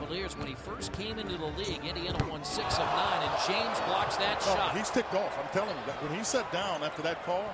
Cavaliers when he first came into the league. Indiana won six of nine, and James blocks that Oh, shot. he's ticked off. I'm telling you that when he sat down after that call,